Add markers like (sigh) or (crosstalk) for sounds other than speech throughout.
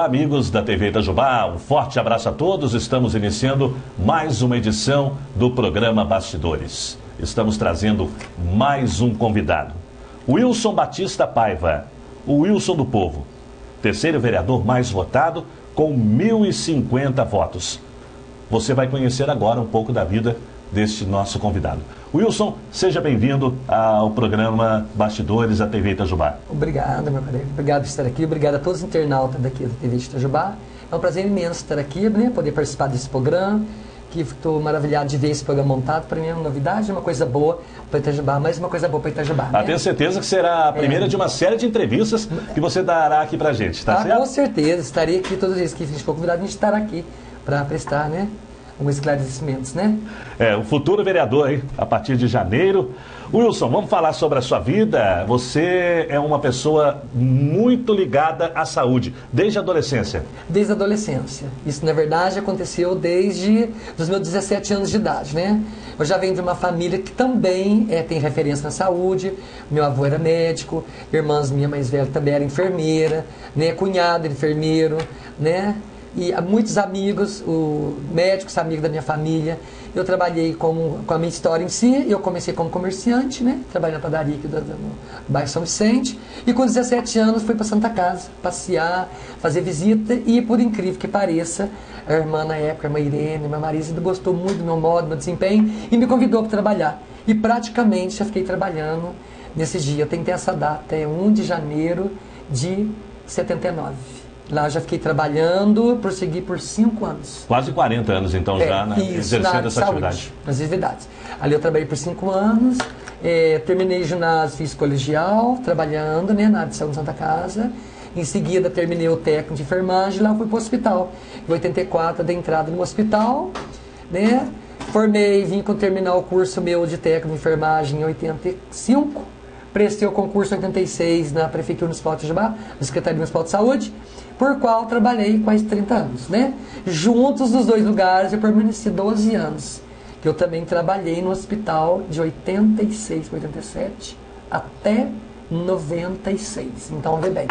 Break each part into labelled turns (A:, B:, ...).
A: Olá, amigos da TV Itajubá. Um forte abraço a todos. Estamos iniciando mais uma edição do programa Bastidores. Estamos trazendo mais um convidado. Wilson Batista Paiva, o Wilson do Povo. Terceiro vereador mais votado, com 1.050 votos. Você vai conhecer agora um pouco da vida deste nosso convidado. Wilson, seja bem-vindo ao programa Bastidores da TV Itajubá.
B: Obrigado, meu querido. Obrigado por estar aqui. Obrigado a todos os internautas daqui da TV Itajubá. É um prazer imenso estar aqui, né? poder participar desse programa. Que estou maravilhado de ver esse programa montado. Para mim é uma novidade, uma coisa boa para Itajubá, mais uma coisa boa para Itajubá.
A: Ah, né? tenho certeza que será a primeira é. de uma série de entrevistas que você dará aqui para a gente, tá
B: ah,
A: certo?
B: Com certeza, estarei aqui todos os dias que a gente for convidado, a gente estará aqui para prestar, né? Alguns esclarecimentos, né?
A: É, o futuro vereador, hein? A partir de janeiro. Wilson, vamos falar sobre a sua vida. Você é uma pessoa muito ligada à saúde, desde a adolescência.
B: Desde a adolescência. Isso, na verdade, aconteceu desde os meus 17 anos de idade, né? Eu já venho de uma família que também é, tem referência na saúde. Meu avô era médico, irmãs minha mais velha também era enfermeira, né? Cunhado enfermeiro, né? E muitos amigos, o médicos, amigos da minha família. Eu trabalhei com, com a minha história em si, eu comecei como comerciante, né? Trabalhei na padaria aqui do, no bairro São Vicente. E com 17 anos fui para Santa Casa, passear, fazer visita e, por incrível que pareça, a irmã na época, a irmã Irene, a irmã Marisa, gostou muito do meu modo, do meu desempenho e me convidou para trabalhar. E praticamente já fiquei trabalhando nesse dia. Eu ter essa data, é 1 de janeiro de 79. Lá já fiquei trabalhando, prossegui por cinco anos.
A: Quase 40 anos, então, é, já na, isso, exercendo na essa saúde, atividade.
B: Nas atividades. Ali eu trabalhei por cinco anos, é, terminei ginásio, fiz colegial, trabalhando né, na área de saúde Santa Casa. Em seguida, terminei o técnico de enfermagem, lá fui para o hospital. Em 84, dei entrada no hospital, né? Formei, vim com terminar o curso meu de técnico de enfermagem em 85. Prestei o concurso em 86 na Prefeitura Municipal de Jabá, na Secretaria Municipal de Saúde por qual trabalhei quase 30 anos, né? Juntos nos dois lugares eu permaneci 12 anos, eu também trabalhei no hospital de 86 para 87 até 96. Então, vê bem,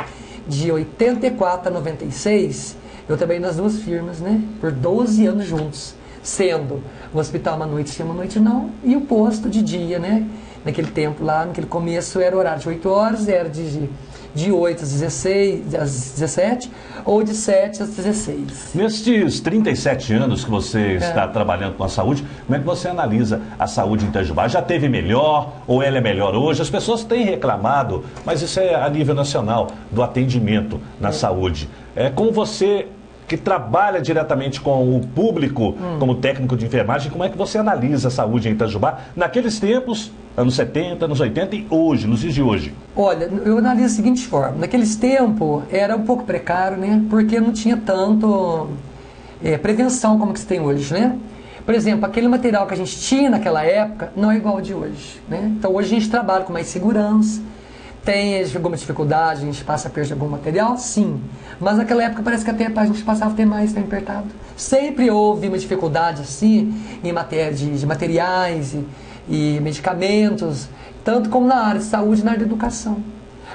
B: de 84 a 96, eu trabalhei nas duas firmas, né? Por 12 anos juntos, sendo o hospital uma noite sim, uma noite não, e o posto de dia, né? Naquele tempo lá, naquele começo era horário de 8 horas, era de de 8 às 16, às 17 ou de 7 às 16.
A: Nestes 37 anos que você é. está trabalhando com a saúde, como é que você analisa a saúde em Itajubá? Já teve melhor ou ela é melhor hoje? As pessoas têm reclamado, mas isso é a nível nacional, do atendimento na é. saúde. É, como você que trabalha diretamente com o público, hum. como técnico de enfermagem, como é que você analisa a saúde em Itajubá naqueles tempos, anos 70, anos 80 e hoje, nos dias de hoje?
B: Olha, eu analiso da seguinte forma: naqueles tempos era um pouco precário, né? Porque não tinha tanto é, prevenção como que se tem hoje, né? Por exemplo, aquele material que a gente tinha naquela época não é igual ao de hoje, né? Então hoje a gente trabalha com mais segurança tem alguma dificuldade, a gente passa a perder algum material? Sim. Mas naquela época parece que até a gente passava a ter mais tempo apertado. Sempre houve uma dificuldade assim em matéria de, de materiais e, e, medicamentos, tanto como na área de saúde e na área de educação.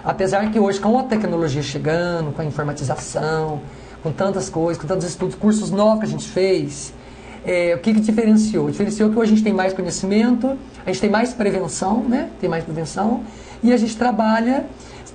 B: Apesar que hoje, com a tecnologia chegando, com a informatização, com tantas coisas, com tantos estudos, cursos novos que a gente fez, é, o que, que diferenciou? Diferenciou que hoje a gente tem mais conhecimento, a gente tem mais prevenção, né? Tem mais prevenção e a gente trabalha.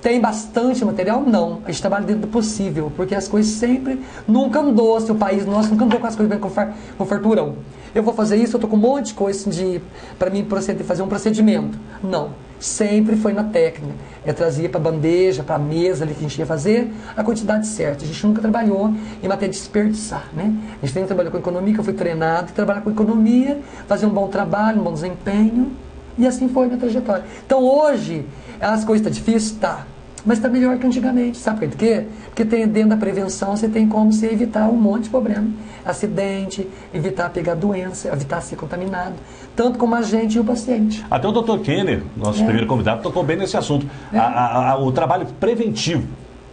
B: Tem bastante material? Não. A gente trabalha dentro do possível, porque as coisas sempre. Nunca andou, se o país nosso nunca andou com as coisas com, com farturão. Eu vou fazer isso, eu tô com um monte de coisa de para mim proceder, fazer um procedimento. Não. Sempre foi na técnica. Eu trazia para bandeja, para a mesa ali que a gente ia fazer, a quantidade certa. A gente nunca trabalhou em matéria de desperdiçar, né? A gente sempre trabalhou com economia, que eu fui treinado, trabalhar com economia, fazer um bom trabalho, um bom desempenho e assim foi minha trajetória. Então hoje, as coisas estão tá difíceis? Tá. Mas está melhor que antigamente. Sabe por quê? Porque tem, dentro da prevenção você tem como você evitar um monte de problema. Acidente, evitar pegar doença, evitar ser contaminado. Tanto como a gente e o paciente.
A: Até o Dr. Kenner, nosso é. primeiro convidado, tocou bem nesse assunto. É. A, a, a, o trabalho preventivo.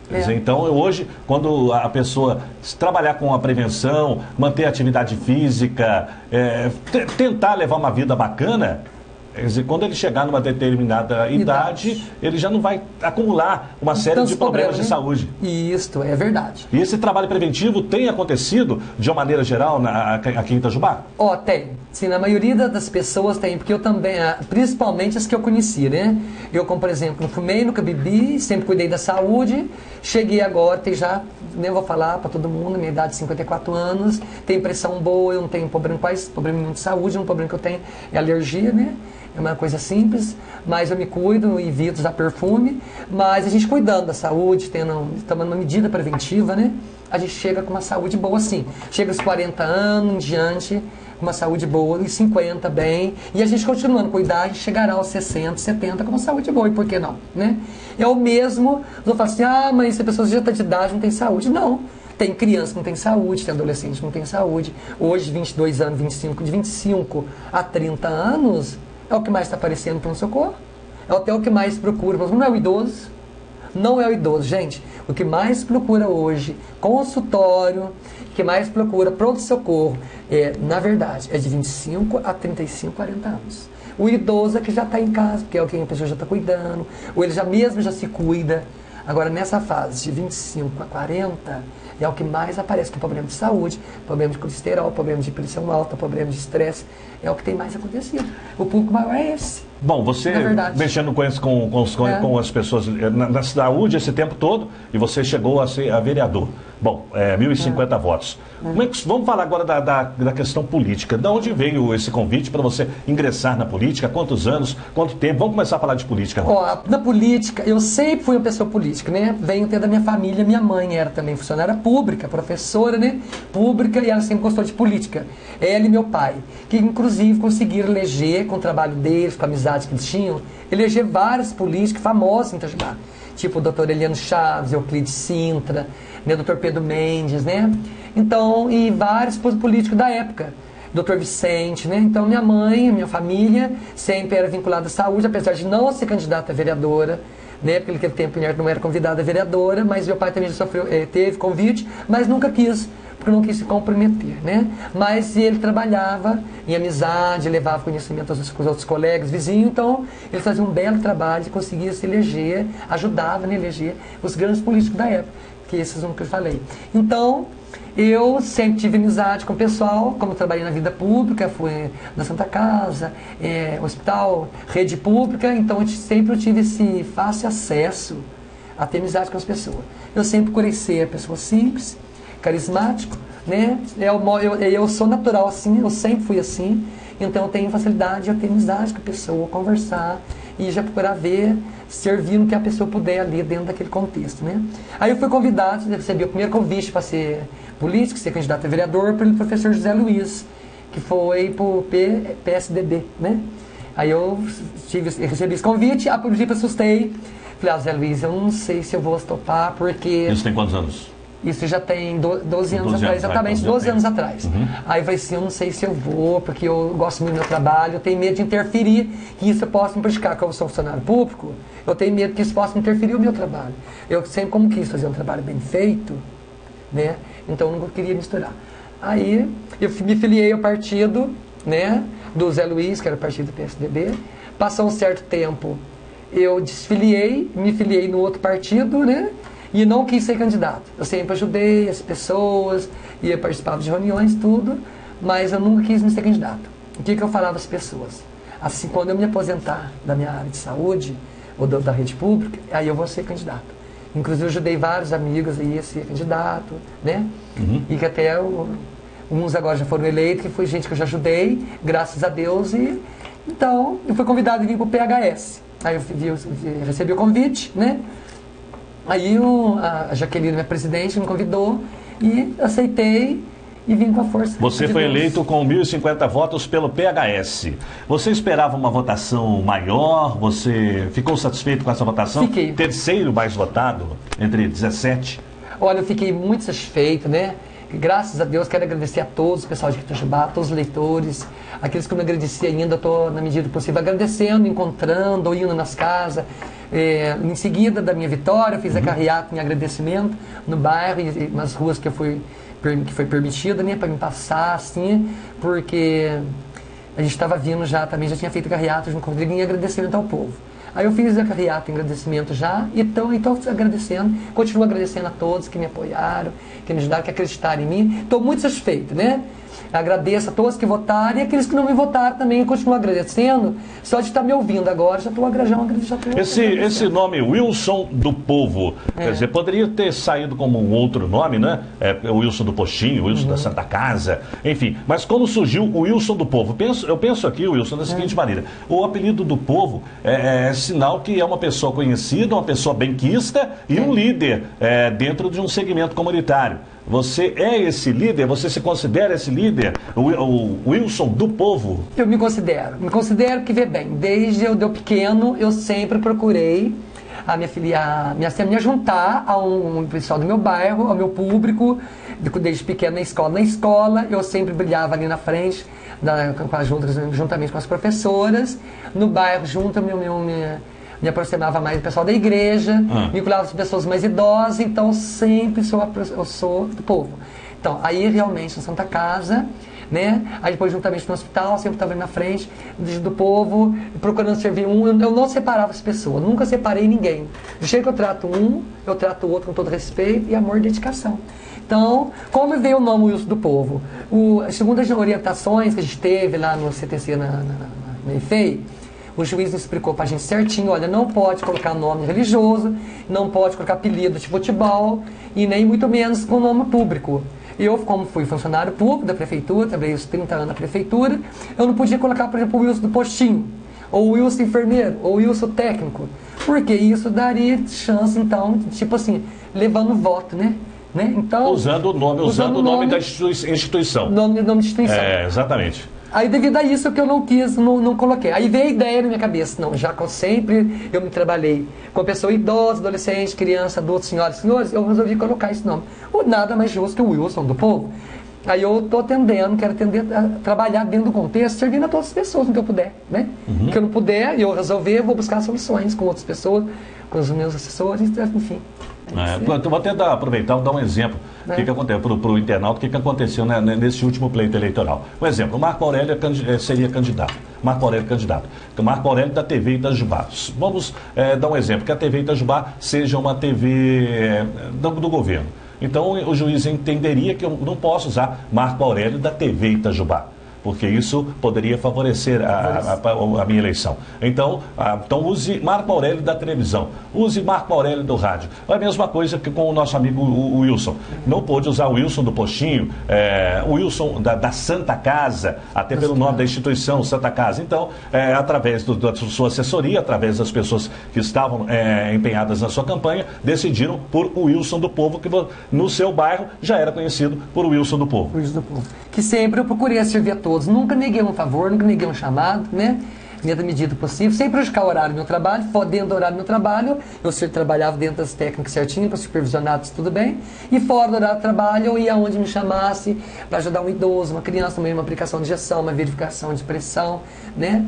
A: É. Então, hoje, quando a pessoa trabalhar com a prevenção, manter a atividade física, é, tentar levar uma vida bacana, Quer dizer, quando ele chegar numa determinada idade, idade ele já não vai acumular uma série Tantos de problemas, problemas de saúde.
B: Isso, é verdade.
A: E esse trabalho preventivo tem acontecido, de uma maneira geral, na, aqui em Itajubá?
B: Ó, oh, tem. Sim, na maioria das pessoas tem, porque eu também, ah, principalmente as que eu conheci, né? Eu, como por exemplo, não fumei, nunca bebi, sempre cuidei da saúde, cheguei agora, tem já, nem vou falar para todo mundo, minha idade de 54 anos, tem pressão boa, eu não tenho problema quase, problema de saúde, um problema que eu tenho é alergia, né? É uma coisa simples, mas eu me cuido, evito usar perfume. Mas a gente cuidando da saúde, tendo, tomando uma medida preventiva, né? A gente chega com uma saúde boa sim. Chega aos 40 anos em diante, com uma saúde boa, e 50 bem. E a gente continuando a cuidar, a chegará aos 60, 70 com uma saúde boa. E por que não? Né? É o mesmo, eu falo assim, ah, mas se a pessoa já está de idade não tem saúde. Não. Tem criança que não tem saúde, tem adolescente que não tem saúde. Hoje, 22 anos, 25, de 25 a 30 anos, é o que mais está aparecendo para o socorro. É até o que mais procura. Não é o idoso. Não é o idoso, gente. O que mais procura hoje, consultório, que mais procura pronto-socorro, é, na verdade, é de 25 a 35, 40 anos. O idoso é que já está em casa, porque é que a pessoa já está cuidando, ou ele já mesmo já se cuida. Agora, nessa fase de 25 a 40, é o que mais aparece, que é problema de saúde, problema de colesterol, problema de pressão alta, problema de estresse. É o que tem mais acontecido. O público maior é esse.
A: Bom, você mexendo com, esse, com, com, com, é. com as pessoas eh, na, na, saúde esse tempo todo e você chegou a ser a vereador. Bom, é, 1.050 é. votos. É. É que, vamos falar agora da, da, da, questão política. De onde veio esse convite para você ingressar na política? Quantos anos? Quanto tempo? Vamos começar a falar de política.
B: Ó, na política, eu sempre fui uma pessoa política, né? Venho até da minha família. Minha mãe era também funcionária pública, professora, né? Pública, e ela sempre gostou de política. Ela e meu pai, que inclusive conseguiram eleger, com o trabalho deles, com a amizade que eles tinham, eleger vários políticos famosos em Itajubá. Tipo o doutor Eliano Chaves, Euclides Sintra, né, doutor Pedro Mendes, né? Então, e vários políticos da época. Doutor Vicente, né? Então, minha mãe, minha família sempre era vinculada à saúde, apesar de não ser candidata a vereadora, né? Porque naquele tempo não era convidada a vereadora, mas meu pai também sofreu, eh, teve convite, mas nunca quis porque não quis se comprometer, né? Mas ele trabalhava em amizade, levava conhecimento aos, aos outros colegas, vizinhos, então ele fazia um belo trabalho e conseguia se eleger, ajudava a eleger os grandes políticos da época, que esses são que eu falei. Então, eu sempre tive amizade com o pessoal, como trabalhei na vida pública, fui na Santa Casa, é, hospital, rede pública, então eu sempre tive esse fácil acesso a ter amizade com as pessoas. Eu sempre procurei ser pessoa simples, carismático, né? Eu, eu, eu sou natural assim, eu sempre fui assim, então eu tenho facilidade de ter amizade com a pessoa, conversar e já procurar ver, servir no que a pessoa puder ali dentro daquele contexto, né? Aí eu fui convidado, recebi o primeiro convite para ser político, ser candidato a vereador, pelo professor José Luiz, que foi para o PSDB, né? Aí eu tive, recebi esse convite, a princípio assustei. Falei, ah, Zé Luiz, eu não sei se eu vou topar, porque...
A: Isso tem quantos anos?
B: Isso já tem 12 anos 12 atrás, anos, exatamente 12 anos atrás. Uhum. Aí eu falei assim, eu não sei se eu vou, porque eu gosto muito do meu trabalho, eu tenho medo de interferir, que isso possa me prejudicar, porque eu sou funcionário público, eu tenho medo que isso possa interferir o meu trabalho. Eu sempre como quis fazer um trabalho bem feito, né? Então eu não queria misturar. Aí eu me filiei ao partido, né, do Zé Luiz, que era o partido do PSDB. Passou um certo tempo, eu desfiliei, me filiei no outro partido, né? E não quis ser candidato. Eu sempre ajudei as pessoas, ia participar de reuniões, tudo, mas eu nunca quis me ser candidato. O que, que eu falava às pessoas? Assim, quando eu me aposentar da minha área de saúde, ou da, da rede pública, aí eu vou ser candidato. Inclusive, eu ajudei vários amigos aí a ser candidato, né? Uhum. E que até o, uns agora já foram eleitos, que foi gente que eu já ajudei, graças a Deus. E então, eu fui convidado a vir para o PHS. Aí eu, eu, eu recebi o convite, né? Aí o, a Jaqueline, minha presidente, me convidou e aceitei e vim com a força.
A: Você foi Deus. eleito com 1.050 votos pelo PHS. Você esperava uma votação maior? Você ficou satisfeito com essa votação?
B: Fiquei.
A: Terceiro mais votado entre 17?
B: Olha, eu fiquei muito satisfeito, né? Graças a Deus, quero agradecer a todos, o pessoal de Itajubá, a todos os leitores, aqueles que eu não agradeci ainda, estou, na medida possível, agradecendo, encontrando, ou indo nas casas. É, em seguida da minha vitória, fiz uhum. a carreata em agradecimento no bairro e, nas ruas que eu fui que foi permitida, né, para me passar, assim, porque a gente estava vindo já, também já tinha feito carreata junto com o Rodriguinho, agradecimento ao povo. Aí eu fiz a carreata em agradecimento já, então estou agradecendo, continuo agradecendo a todos que me apoiaram, que me ajudaram, que acreditaram em mim. Estou muito satisfeito, né? Agradeço a todos que votaram e aqueles que não me votaram também, continuo agradecendo. Só de estar me ouvindo agora, já estou agradecendo.
A: Esse, esse nome, Wilson do Povo, é. quer dizer, poderia ter saído como um outro nome, né? É, Wilson do Postinho, Wilson uhum. da Santa Casa, enfim. Mas quando surgiu o Wilson do Povo, penso, eu penso aqui, Wilson, da seguinte é. maneira: o apelido do povo é, é, sinal que é uma pessoa conhecida, uma pessoa benquista e um é. líder é, dentro de um segmento comunitário. Você é esse líder? Você se considera esse líder? O, o, Wilson do povo?
B: Eu me considero. Me considero que vê bem. Desde eu deu pequeno, eu sempre procurei a minha filha, minha, me juntar a um, um, pessoal do meu bairro, ao meu público, desde pequeno na escola. Na escola, eu sempre brilhava ali na frente, com as, juntamente com as professoras. No bairro, junto ao meu, meu minha, me aproximava mais do pessoal da igreja, ah. vinculava as pessoas mais idosas, então sempre sou, eu sou do povo. Então, aí realmente na Santa Casa, né? Aí depois juntamente no hospital, sempre estava na frente do povo, procurando servir um. Eu não separava as pessoas, nunca separei ninguém. Do jeito que eu trato um, eu trato o outro com todo respeito e amor e dedicação. Então, como veio o nome Wilson do Povo? O, segundo as orientações que a gente teve lá no CTC, na, na, na, na EFEI, o juiz explicou para a gente certinho, olha, não pode colocar nome religioso, não pode colocar apelido de futebol e nem muito menos com nome público. Eu, como fui funcionário público da prefeitura, trabalhei os 30 anos na prefeitura, eu não podia colocar, por exemplo, o Wilson do postinho, ou o Wilson enfermeiro, ou o Wilson técnico, porque isso daria chance, então, de, tipo assim, levando voto, né? Né?
A: Então, usando o nome, usando, usando o nome, nome da instituição.
B: Nome, nome da instituição.
A: É, exatamente.
B: Aí devido a isso que eu não quis, não, não coloquei. Aí veio a ideia na minha cabeça, não, já que sempre eu me trabalhei com pessoa idosa, adolescente, criança, adultos, senhoras senhores, eu resolvi colocar esse nome. O nada mais justo que o Wilson do povo. Aí eu estou atendendo, quero atender, trabalhar dentro do contexto, servindo a todas as pessoas no que eu puder, né? Uhum. que eu não puder, eu resolver, eu vou buscar soluções com outras pessoas, com os meus assessores, enfim.
A: É, então, vou tentar aproveitar e dar um exemplo. O que, é. que aconteceu para o internauta, o que, que aconteceu né, nesse último pleito eleitoral. Um exemplo, o Marco Aurélio é eh, seria candidato. Marco Aurélio é candidato. Marco Aurélio da TV Itajubá. Vamos é, dar um exemplo, que a TV Itajubá seja uma TV é, do, do governo. Então o juiz entenderia que eu não posso usar Marco Aurélio da TV Itajubá porque isso poderia favorecer a, a, a minha eleição. Então, a, então use Marco Aurélio da televisão, use Marco Aurélio do rádio. É a mesma coisa que com o nosso amigo o, o Wilson. Não pôde usar o Wilson do Postinho, é, o Wilson da, da, Santa Casa, até pelo nome da instituição Santa Casa. Então, é, através do, da sua assessoria, através das pessoas que estavam é, empenhadas na sua campanha, decidiram por o Wilson do Povo, que no seu bairro já era conhecido por Wilson do Povo.
B: Wilson do Povo. Que sempre eu procurei servir a todos. Nunca neguei um favor, nunca neguei um chamado, né? dentro da medida possível, sem prejudicar o horário do meu trabalho, dentro do horário do meu trabalho, eu trabalhava dentro das técnicas certinho, para supervisionar tudo bem, e fora do horário do trabalho, eu ia onde me chamasse para ajudar um idoso, uma criança, uma aplicação de injeção, uma verificação de pressão, né,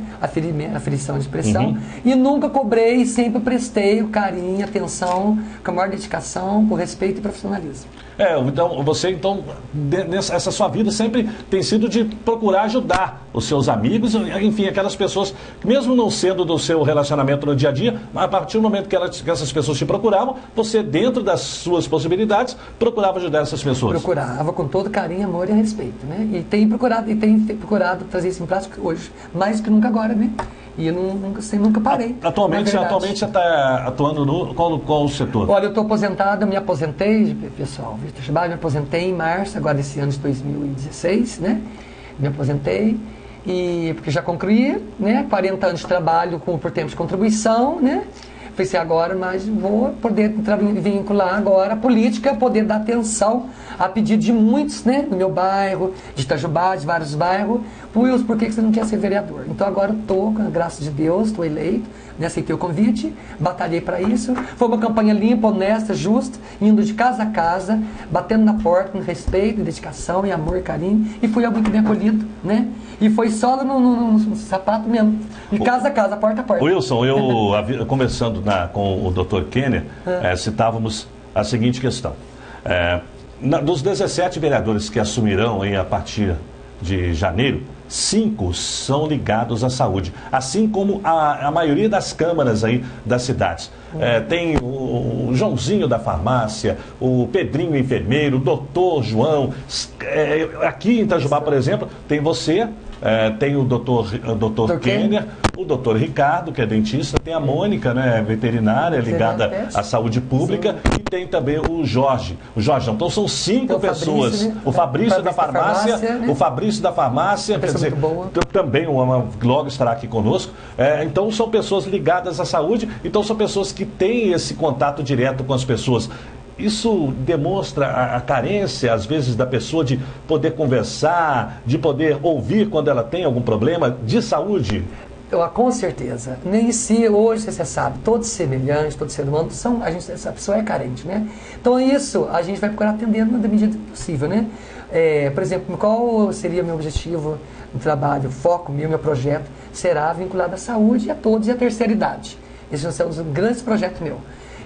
B: aferição de pressão, uhum. e nunca cobrei, sempre prestei o carinho, atenção, com a maior dedicação, com respeito e profissionalismo.
A: É, então você então nessa, essa sua vida sempre tem sido de procurar ajudar os seus amigos, enfim, aquelas pessoas, mesmo não sendo do seu relacionamento no dia a dia, a partir do momento que, elas, que essas pessoas te procuravam, você dentro das suas possibilidades procurava ajudar essas pessoas.
B: Procurava com todo carinho, amor e respeito, né? E tem procurado e tem procurado fazer isso em prática hoje, mais que nunca agora, né? E eu não, nunca, assim, nunca parei.
A: Atualmente, atualmente você está atuando no qual, qual setor?
B: Olha, eu estou aposentado, eu me aposentei, pessoal, me aposentei em março, agora desse ano de 2016, né? Me aposentei e porque já concluí, né? 40 anos de trabalho com, por tempo de contribuição, né? Pensei agora, mas vou poder vincular agora a política, poder dar atenção a pedido de muitos, né? No meu bairro, de Itajubá, de vários bairros. Wilson, por que você não quer ser vereador? Então agora estou, com a graça de Deus, estou eleito, né? aceitei o convite, batalhei para isso. Foi uma campanha limpa, honesta, justa, indo de casa a casa, batendo na porta com respeito, dedicação e amor e carinho. E fui muito bem acolhido, né? E foi só no, no, no sapato mesmo. De casa a casa, porta a porta.
A: Wilson, eu, (laughs) conversando na, com o Dr. Kenner, é. é, citávamos a seguinte questão. É, na, dos 17 vereadores que assumirão aí, a partir de janeiro, cinco são ligados à saúde, assim como a, a maioria das câmaras aí das cidades. É, tem o, o, Joãozinho da farmácia, o Pedrinho enfermeiro, o doutor João. É, aqui em Itajubá, por exemplo, tem você, é, tem o doutor, o doutor Kenner, o doutor Ricardo, que é dentista, tem a Mônica, né, veterinária, ligada à saúde pública, Sim. e tem também o Jorge. O Jorge, então são cinco o pessoas. Fabrício, né? O Fabrício, da farmácia, farmácia né? o Fabrício da farmácia, quer dizer, também uma, logo estará aqui conosco. É, então são pessoas ligadas à saúde, então são pessoas que têm esse contato direto com as pessoas. Isso demonstra a, a, carência, às vezes, da pessoa de poder conversar, de poder ouvir quando ela tem algum problema de saúde?
B: Eu, com certeza. Nem se hoje você sabe, todos semelhantes, todo ser humano, são, a gente, essa pessoa é carente, né? Então isso a gente vai procurar atender na medida possível, né? É, por exemplo, qual seria meu objetivo no trabalho, foco meu, meu projeto será vinculado à saúde e a todos e à terceira idade. Esses são os grandes projetos meus.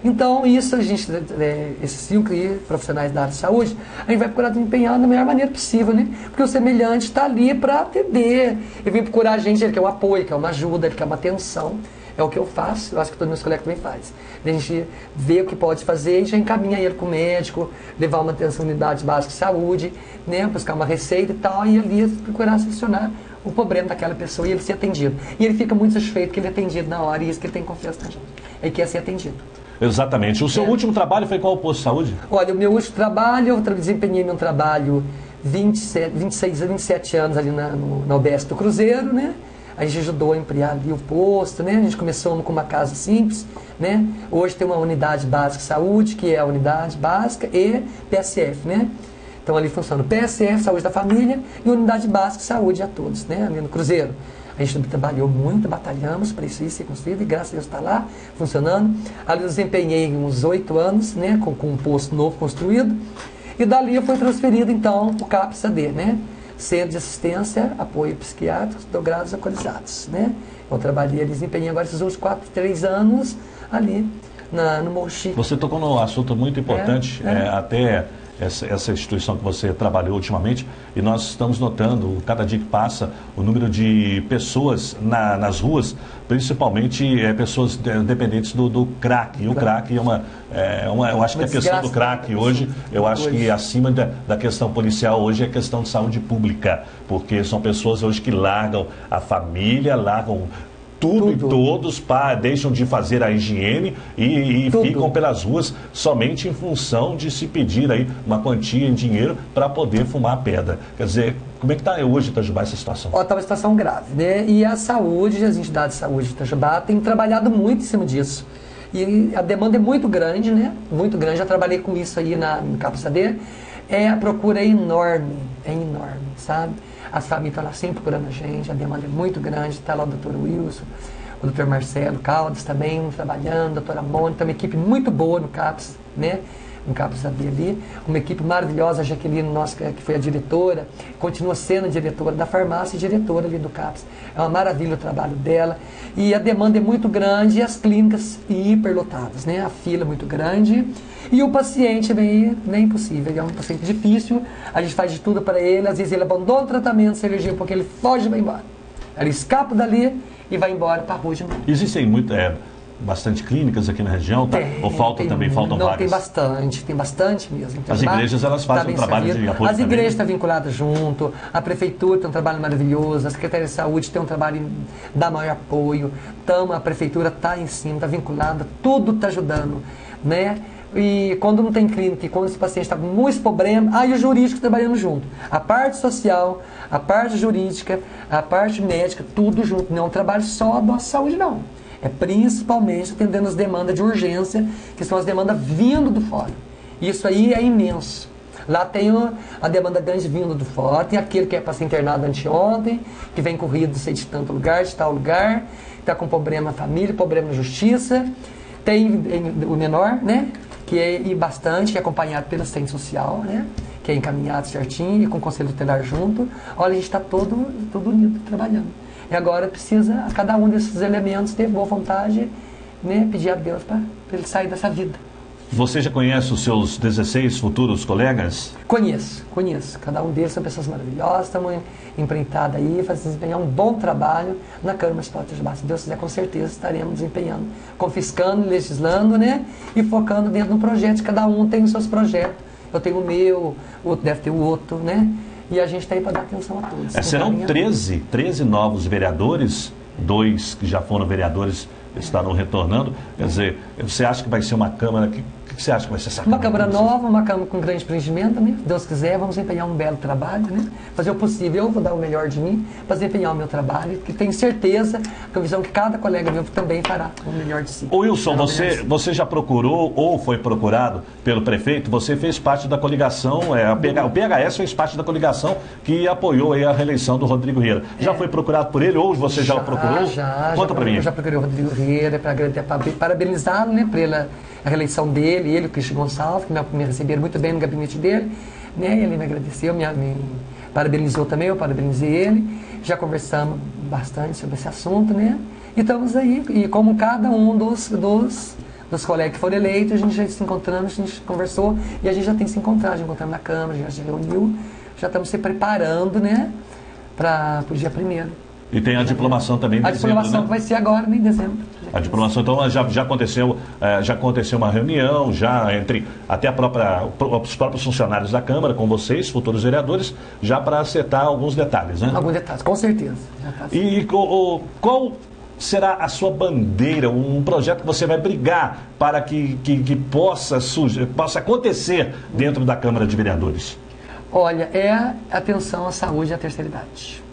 B: Então, isso a gente, é, esses cinco profissionais da área de saúde, a gente vai procurar desempenhar da melhor maneira possível, né? Porque o semelhante está ali para atender. Ele vem procurar a gente, ele quer um apoio, quer uma ajuda, ele quer uma atenção. É o que eu faço, eu acho que todos os meus colegas também fazem. A gente vê o que pode fazer e já encaminha ele com o médico, levar uma atenção unidade básica de saúde, né? buscar uma receita e tal, e ali procurar solucionar o problema daquela pessoa e ele ser atendido. E ele fica muito satisfeito que ele é atendido na hora e isso que ele tem confiança na gente. Ele quer ser atendido.
A: Exatamente. O seu é. último trabalho foi qual posto de saúde?
B: Olha, o meu último trabalho, eu desempenhei meu trabalho 27, 26 a 27 anos ali na, no, na UBS do Cruzeiro, né? A gente ajudou a ampliar ali o posto, né? A gente começou com uma casa simples, né? Hoje tem uma unidade básica de saúde, que é a unidade básica, e PSF, né? Então ali funciona o PSF, saúde da família, e unidade básica de saúde a todos, né? Ali no Cruzeiro. A gente trabalhou muito, batalhamos para isso ser construído e graças a Deus está lá, funcionando. Ali eu desempenhei uns oito anos, né, com, com um posto novo construído. E dali foi transferido então o CAPS-AD, né? Centro de Assistência, Apoio Psiquiátrico, do Graus Alcoolizados, né? Eu trabalhei ali, desempenhei agora esses últimos quatro, três anos ali na, no Morro Chico.
A: Você tocou num assunto muito importante, é, é. É, até essa, essa instituição que você trabalhou ultimamente, e nós estamos notando, cada dia que passa, o número de pessoas na, nas ruas, principalmente é, pessoas dependentes do, do crack. E o crack é uma, é uma. Eu acho que a questão do crack hoje, eu acho que acima da, da questão policial hoje é questão de saúde pública, porque são pessoas hoje que largam a família, largam tudo, tudo. e todos pá, deixam de fazer a higiene e, e ficam pelas ruas somente em função de se pedir aí uma quantia em dinheiro para poder fumar a pedra. Quer dizer, como é que está hoje Itajubá essa situação?
B: Está uma situação grave, né? E a saúde, as entidades de saúde de Itajubá têm trabalhado muito em cima disso. E a demanda é muito grande, né? Muito grande. Já trabalhei com isso aí na, no. É, a procura é enorme, é enorme, sabe? As famílias estão lá sempre procurando a gente, a demanda é muito grande. Está lá o doutor Wilson, o doutor Marcelo Caldas também trabalhando, a doutora Mônica, uma equipe muito boa no CAPS, né? No Campos AB ali, uma equipe maravilhosa, a Jaqueline, nossa, que foi a diretora, continua sendo diretora da farmácia e diretora ali do CAPS. É uma maravilha o trabalho dela. E a demanda é muito grande e as clínicas hiperlotadas, né? A fila é muito grande. E o paciente vem, vem impossível, é um paciente difícil, a gente faz de tudo para ele, às vezes ele abandona o tratamento, alergia porque ele foge e vai embora. Ele escapa dali e vai embora para a rua de novo.
A: Existem muitas. É bastante clínicas aqui na região? Tá? Tem, Ou faltam também, faltam
B: não,
A: vagas?
B: Tem bastante, tem bastante mesmo.
A: As igrejas elas fazem tá um trabalho servido. de apoio
B: As igrejas estão né? vinculadas junto, a prefeitura tem um trabalho maravilhoso, a Secretaria de Saúde tem um trabalho dá maior apoio, então a prefeitura está em cima, está vinculada, tudo está ajudando, né? E quando não tem clínica, e quando esse paciente está com muitos problemas, aí o jurídico trabalhando junto. A parte social, a parte jurídica, a parte médica, tudo junto. Não é um trabalho só da saúde, não. É principalmente atendendo as demandas de urgência, que são as demandas vindo do fora. Isso aí é imenso. Lá tem a demanda grande vindo do fora, tem aquele que é para ser internado anteontem, que vem corrido, sei de tanto lugar, de tal lugar, está com problema na família, problema na justiça. Tem o menor, né? Que é e bastante, é acompanhado pela assistente social, né? Que é encaminhado certinho e com o conselho tutelar junto. Olha, a gente está todo, todo unido trabalhando. E agora precisa, cada um desses elementos, ter boa vontade, né, pedir a Deus para ele sair dessa vida.
A: Você já conhece os seus 16 futuros colegas?
B: Conheço, conheço. Cada um deles são pessoas maravilhosas, estamos empreitados aí, fazendo desempenhar um bom trabalho na Câmara Municipal de. Se Deus quiser, com certeza estaremos desempenhando, confiscando, legislando, né? E focando dentro do projeto. Cada um tem os seus projetos. Eu tenho o meu, o outro deve ter o outro, né? E a gente está aí para dar atenção a todos.
A: É, serão 13, 13 novos vereadores, dois que já foram vereadores estarão retornando. Quer dizer, você acha que vai ser uma Câmara que o que você acha que vai ser essa
B: Uma Câmara nova, uma Câmara com grande empreendimento, né? Se Deus quiser, vamos empenhar um belo trabalho, né? Fazer o possível, eu vou dar o melhor de mim para desempenhar o meu trabalho, que tenho certeza, com a visão que cada colega meu também fará o melhor de si.
A: Ô Wilson, você, você já procurou ou foi procurado pelo prefeito? Você fez parte da coligação, é, a PH, o PHS fez parte da coligação que apoiou a reeleição do Rodrigo Rieira. Já é. foi procurado por ele ou você já, já o procurou?
B: Já, Conta para mim. Eu já procurei o Rodrigo Rieira para parabenizá-lo, né, pela a reeleição dele, ele, o Cristian Gonçalves, que me receberam muito bem no gabinete dele. Né? Ele me agradeceu, me, me parabenizou também, eu parabenizei ele. Já conversamos bastante sobre esse assunto, né? E estamos aí, e como cada um dos, dos, dos colegas que foram eleitos, a gente já se encontrando, a gente conversou e a gente já tem se encontrado, já encontramos na Câmara, já se reuniu, já estamos se preparando, né? Para o dia primeiro.
A: E tem a diplomação também em
B: A
A: dezembro,
B: diplomação
A: né?
B: que vai ser agora, em dezembro.
A: A diplomação, então, já, já, aconteceu, é, já aconteceu uma reunião, já entre até a própria, os próprios funcionários da Câmara, com vocês, futuros vereadores, já para acertar alguns detalhes, né?
B: Alguns detalhes, com certeza.
A: Tá e o, qual será a sua bandeira, um projeto que você vai brigar para que, que, que possa, surgir, possa acontecer dentro da Câmara de Vereadores?
B: Olha, é a atenção à saúde e à terceira idade.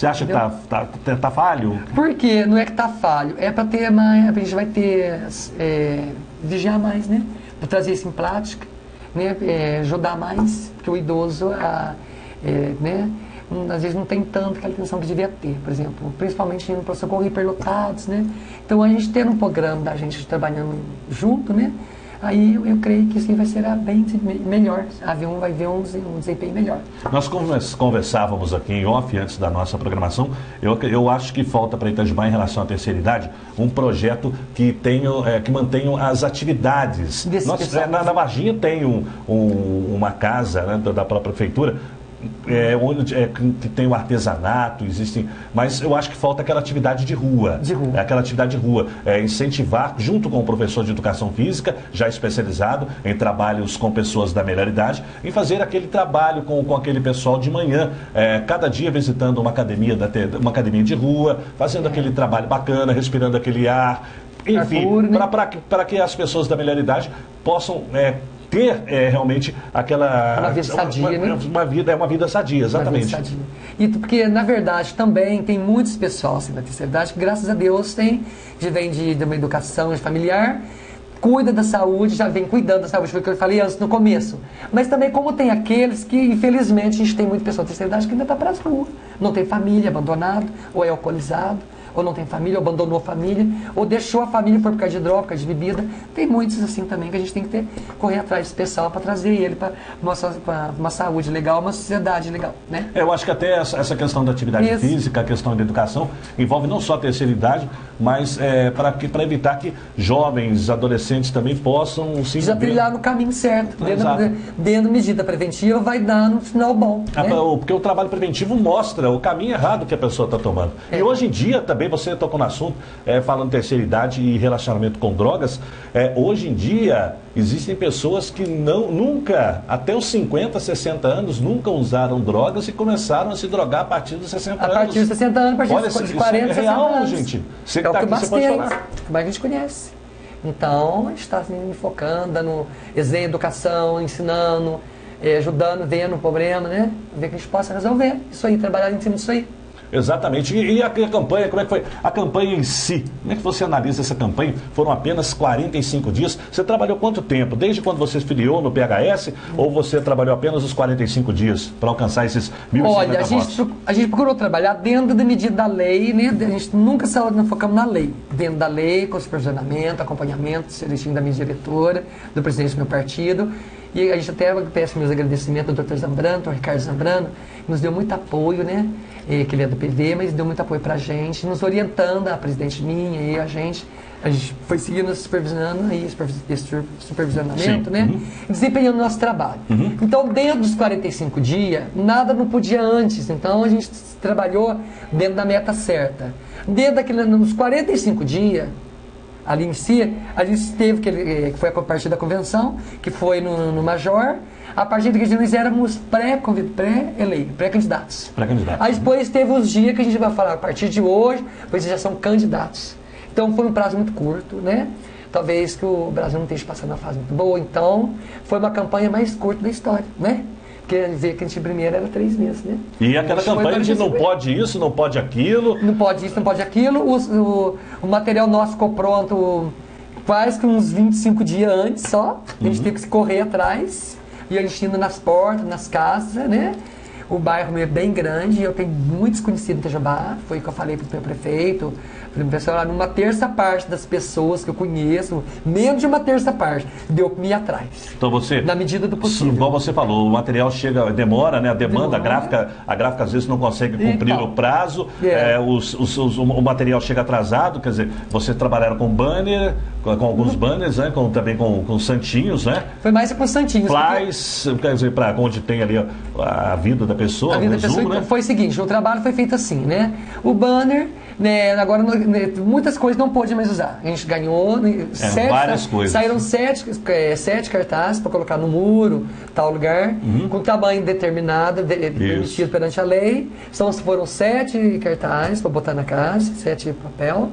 A: Você acha que está tá, tá, tá falho?
B: Porque não é que está falho, é para ter mais, a gente vai ter, é, vigiar mais, né? Para trazer isso em prática, né? É, ajudar mais, porque o idoso, a, é, né? às vezes não tem tanto aquela atenção que devia ter, por exemplo, principalmente indo para socorro hiperlotados, né? Então a gente ter um programa da gente trabalhando junto, né? Aí eu, eu creio que sim vai ser bem melhor. A avião vai ver um, um desempenho melhor.
A: Nós conversávamos aqui em off antes da nossa programação. Eu, eu acho que falta para Itajubá em relação à terceira idade um projeto que tenha, é, que mantenha as atividades. Nós, é, na, na Varginha tem um, um, uma casa né, da própria prefeitura é, onde é, que tem o artesanato, existem, mas eu acho que falta aquela atividade de rua.
B: De rua.
A: É aquela atividade de rua. É, incentivar, junto com o professor de educação física, já especializado em trabalhos com pessoas da melhor idade, em fazer aquele trabalho com, com aquele pessoal de manhã, é, cada dia visitando uma academia, da, uma academia de rua, fazendo é. aquele trabalho bacana, respirando aquele ar. Enfim, né? para que as pessoas da melhor idade possam é, ter é, realmente aquela.
B: Uma vida sadia,
A: uma,
B: né?
A: Uma vida, é uma vida sadia, exatamente. Vida sadia.
B: E porque, na verdade, também tem muitos pessoal assim, da terceira idade que, graças a Deus, tem, que vem de, de uma educação familiar cuida da saúde, já vem cuidando da saúde, foi o que eu falei antes no começo. Mas também como tem aqueles que, infelizmente, a gente tem muito pessoal da terceira idade que ainda está para as ruas, não tem família, abandonado, ou é alcoolizado, ou não tem família, ou abandonou a família, ou deixou a família por causa de droga, por causa de bebida. Tem muitos assim também que a gente tem que ter, correr atrás desse pessoal para trazer ele para uma, uma saúde legal, uma sociedade legal. Né?
A: Eu acho que até essa, essa questão da atividade Isso. física, a questão da educação, envolve não só a terceira idade, mas é, para evitar que jovens, adolescentes também possam se
B: Já trilhar no caminho certo, dentro, dentro medida preventiva, vai dar no final bom.
A: Ah, né? Porque o trabalho preventivo mostra o caminho errado que a pessoa está tomando. É. E hoje em dia também também você tocou no assunto, é, falando terceira idade e relacionamento com drogas. É, hoje em dia, existem pessoas que não, nunca, até os 50, 60 anos, nunca usaram drogas e começaram a se drogar a partir dos 60 anos.
B: A partir dos 60 anos, a partir Olha, de 40, é real, 60 anos.
A: gente.
B: Você é tá o que aqui, você pode falar. Como a gente conhece. Então, a gente está assim, focando, dando educação, ensinando, é, ajudando, vendo o problema, né? Ver que a gente possa resolver isso aí, trabalhar em cima disso aí.
A: Exatamente. E, e a, a, campanha, como é que foi? A campanha em si, como é que você analisa essa campanha? Foram apenas 45 dias. Você trabalhou quanto tempo? Desde quando você se filiou no PHS ou você trabalhou apenas os 45 dias para alcançar esses 1.050
B: Olha, a gente, a gente procurou trabalhar dentro da medida da lei, né? A gente nunca saiu, não focamos na lei. Dentro da lei, com supervisionamento, acompanhamento, certinho da minha diretora, do presidente do meu partido. E a gente até peço meus agradecimentos ao Dr. Zambrano, ao Ricardo Zambrano, nos deu muito apoio, né? Que ele é do PV, mas deu muito apoio pra gente, nos orientando, a presidente minha e a gente. A gente foi seguindo, supervisionando aí, esse supervisionamento, Sim. né? Uhum. Desempenhando o nosso trabalho. Uhum. Então, dentro dos 45 dias, nada não podia antes. Então, a gente trabalhou dentro da meta certa. Dentro daquele, nos 45 dias, ali em si, a gente teve, que, eh, que foi a partir da convenção, que foi no, no Major, a partir de que nós éramos pré-eleitos, pré-candidatos.
A: Pré-candidatos.
B: Aí depois teve os dias que a gente vai falar, a partir de hoje, pois já são candidatos. Então foi um prazo muito curto, né? Talvez que o Brasil não esteja passando uma fase muito boa, então foi uma campanha mais curta da história, né? Porque dizer que a gente primeiro era três meses, né?
A: E aquela campanha de não pode isso, não pode aquilo.
B: Não pode isso, não pode aquilo. O, o, o material nosso ficou pronto quase que uns 25 dias antes só. A gente uhum. teve que correr atrás. E a gente indo nas portas, nas casas, né? O bairro é bem grande, eu tenho muitos conhecidos em Itajubá, foi o que eu falei para o meu prefeito, Falei, pessoal, numa terça parte das pessoas que eu conheço, menos de uma terça parte, deu me atrás.
A: Então você.
B: Na medida do possível.
A: Igual você falou, o material chega, demora, né? A demanda, a gráfica, a gráfica às vezes não consegue cumprir então, o prazo, é. É, os, os, os, o material chega atrasado, quer dizer, você trabalharam com banner, com, com alguns uhum. banners, né? Com, também com, com santinhos, né?
B: Foi mais com santinhos.
A: Flies, porque... quer dizer, para onde tem ali a, a, vida da pessoa.
B: A vida resumo, da pessoa, então, né? foi o seguinte, o trabalho foi feito assim, né? O banner né, agora, né, muitas coisas não pôde mais usar. A gente ganhou né,
A: é, sete, várias coisas.
B: Saíram sete, é, sete cartazes para colocar no muro, tal lugar, uhum. com tamanho determinado, de, permitido perante a lei. Então, foram sete cartazes para botar na casa, sete papel.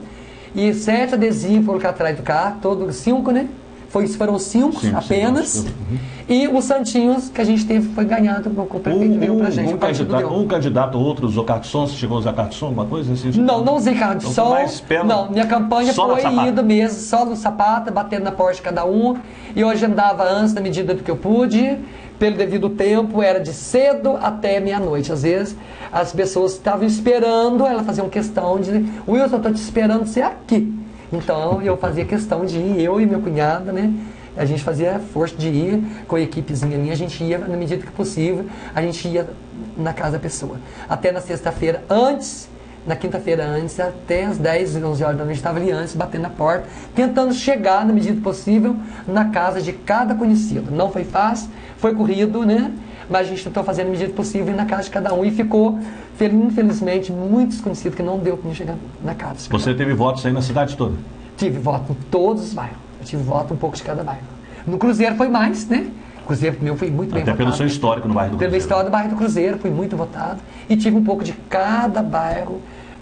B: E sete adesivos para colocar atrás do carro, todos cinco, né? Foi, foram cinco sim, apenas. Sim, uhum. E os Santinhos que a gente teve foi ganhado com o prefeito veio pra gente.
A: Um, candidato, um candidato, outro usou cartão, chegou a usar cartão, alguma coisa assim?
B: Não, não usei cartão. Então, não, minha campanha foi indo mesmo, só no sapato, batendo na porta de cada um. E hoje andava antes, na medida do que eu pude pelo devido tempo, era de cedo até meia-noite. Às vezes as pessoas estavam esperando, ela fazia uma questão de Wilson, eu estou te esperando ser aqui. Então eu fazia questão de ir, eu e meu cunhado, né? A gente fazia força de ir com a equipezinha ali, a gente ia na medida que possível, a gente ia na casa da pessoa. Até na sexta-feira, antes, na quinta-feira antes, até as 10, 11 horas da noite, estava ali antes, batendo na porta, tentando chegar na medida possível na casa de cada conhecido. Não foi fácil, foi corrido, né? Mas a gente tentou fazer na medida possível na casa de cada um e ficou infelizmente, muito desconhecido que não deu para chegar na casa.
A: Você teve votos aí na cidade toda?
B: Tive voto em todos os bairros. Eu tive voto um pouco de cada bairro. No Cruzeiro foi mais, né? O Cruzeiro meu foi muito bem
A: Até
B: votado.
A: pelo seu histórico no bairro do
B: Cruzeiro. Pela história do bairro do Cruzeiro, fui muito votado. E tive um pouco de cada bairro.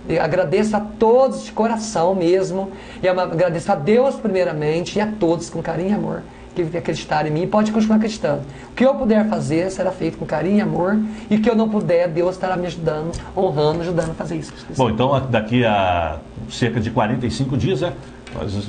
B: Eu agradeço a todos de coração mesmo. E agradeço a Deus primeiramente e a todos com carinho e amor que acreditar em mim pode continuar acreditando. O que eu puder fazer será feito com carinho e amor, e que eu não puder, Deus estará me ajudando, honrando, ajudando a fazer isso.
A: Bom, então daqui a cerca de 45 dias, é,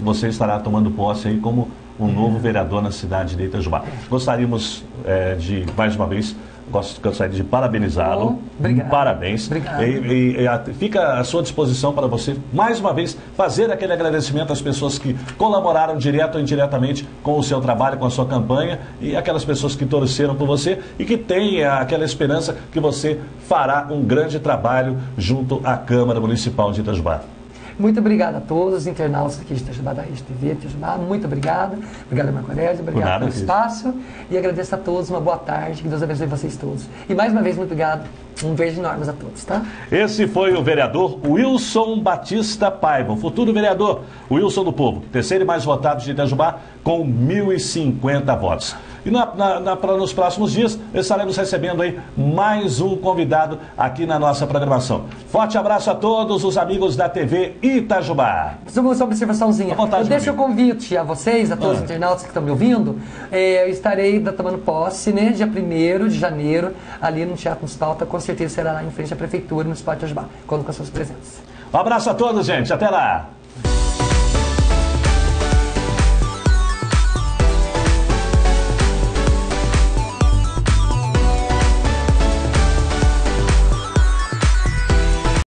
A: você estará tomando posse aí como um novo vereador na cidade de Itajubá. Gostaríamos é, de, mais uma vez, gostaria de parabenizá-lo.
B: Obrigado.
A: Parabéns.
B: Obrigado.
A: E, e, e fica à sua disposição para você, mais uma vez, fazer aquele agradecimento às pessoas que colaboraram direto ou indiretamente com o seu trabalho, com a sua campanha e aquelas pessoas que torceram por você e que têm aquela esperança que você fará um grande trabalho junto à Câmara Municipal de Itajubá.
B: Muito obrigado a todos os internautas aqui de Itajubá, da Rede TV, Itajubá. Muito obrigado. Obrigado, Marco Aurélio. Obrigado nada, pelo espaço. E agradeço a todos. Uma boa tarde. Que Deus abençoe vocês todos. E mais uma vez, muito obrigado. Um beijo enorme a todos, tá?
A: Esse foi o vereador Wilson Batista Paiva, o futuro vereador Wilson do Povo, terceiro e mais votado de Itajubá, com 1.050 votos. E na, na, na, pra, nos próximos dias estaremos recebendo aí mais um convidado aqui na nossa programação. Forte abraço a todos os amigos da TV Itajubá.
B: Uma observaçãozinha. Vontade, eu deixo o convite a vocês, a todos ah. os internautas que estão me ouvindo. É, eu estarei tomando posse, né, dia 1 de janeiro, ali no Teatro Municipal. Tá, com certeza será lá em frente à Prefeitura, no de Itajubá, conto com as suas presenças.
A: Um abraço a todos, gente. Até lá.